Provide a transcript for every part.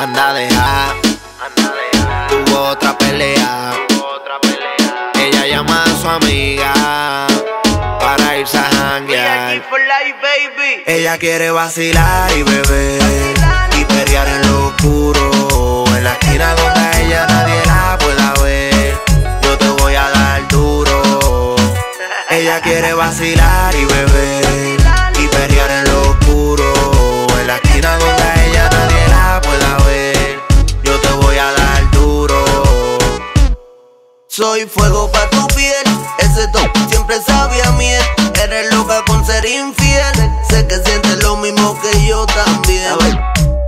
anda deja. Tuvo otra pelea. Ella llama a su amiga para irse a janguear. Ella quiere vacilar y beber y pelear en lo oscuro. En la esquina donde ella nadie la pueda ver. Yo te voy a dar duro. Ella quiere vacilar y beber Soy fuego pa' tu piel, ese top siempre sabía a miel. Eres loca con ser infiel, sé que sientes lo mismo que yo también.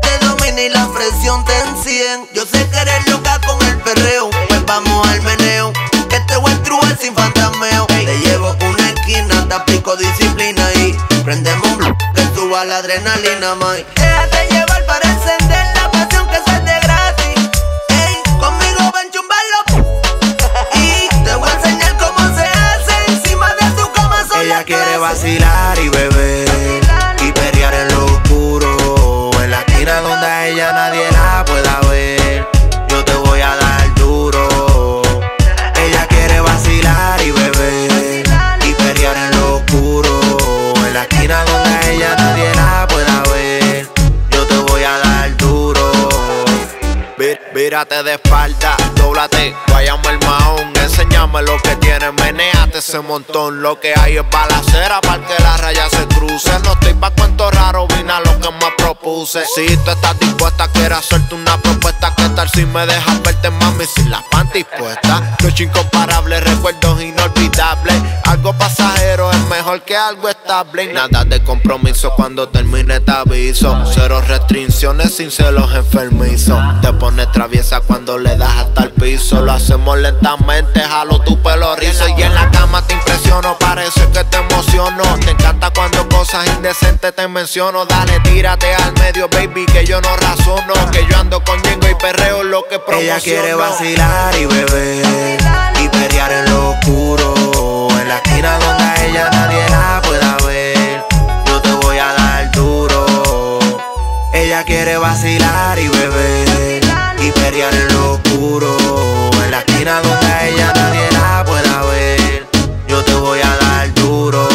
Te domina y la presión te encien. Yo sé que eres loca con el perreo, pues vamos al meneo. Que te voy a sin fantameo. Te llevo por una esquina, te aplico disciplina y prendemos un que suba la adrenalina, mai. Déjate llevar y beber y pelear en lo oscuro. En la esquina donde a ella nadie la pueda ver. Yo te voy a dar duro. Ella quiere vacilar y beber y pelear en lo oscuro. En la esquina donde a ella nadie la pueda ver. Yo te voy a dar duro. Ví- Vírate de espalda, dóblate, vayamos el mahón, enséñame lo que tienes, meneate ese montón. Lo que hay es balacera para que la raya se cruce. No estoy pa' cuentos raros, vine a lo que me propuse. Si tú estás dispuesta, quiero hacerte una propuesta. ¿Qué tal si me dejas verte, mami, sin las panties puestas? Noche incomparable, recuerdos inolvidables. Algo pasajero que algo estable. Nada de compromiso cuando termine te aviso. Cero restricciones sin celos enfermizos. Te pones traviesa cuando le das hasta el piso. Lo hacemos lentamente, jalo tu pelo rizo. Y en la cama te impresiono, parece que te emociono. Te encanta cuando cosas indecentes te menciono. Dale, tírate al medio, baby, que yo no razono. Que yo ando con Yengo y perreo lo que promociono. Ella quiere vacilar y beber vacilar y beber y pelear en lo oscuro. En la esquina donde a ella nadie la pueda ver. Yo te voy a dar duro.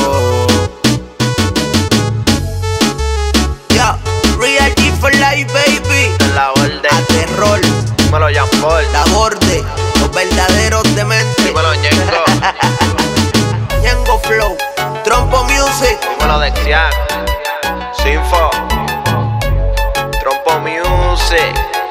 Ya, Real G for life, baby. La orden, A terror, dímelo Jean Paul, la borde, los verdaderos dementes. dímelo Ñengo, Ñengo Flow, Trompo Music. dímelo Dexian, Sinfo, sick